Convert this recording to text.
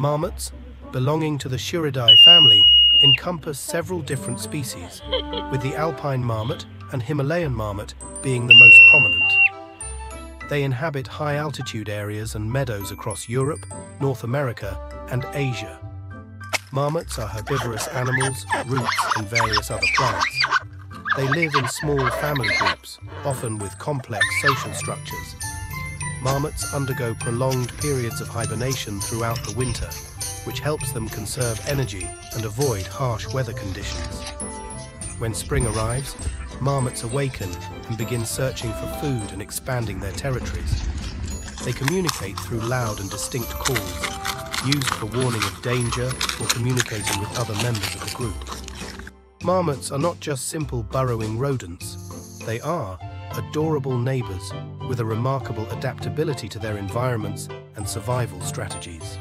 Marmots, belonging to the Sciuridae family, encompass several different species, with the alpine marmot and Himalayan marmot being the most prominent. They inhabit high-altitude areas and meadows across Europe, North America, and Asia. Marmots are herbivorous animals, roots, and various other plants. They live in small family groups, often with complex social structures. Marmots undergo prolonged periods of hibernation throughout the winter, which helps them conserve energy and avoid harsh weather conditions. When spring arrives, marmots awaken and begin searching for food and expanding their territories. They communicate through loud and distinct calls, used for warning of danger or communicating with other members of the group. Marmots are not just simple burrowing rodents. They are adorable neighbors with a remarkable adaptability to their environments and survival strategies.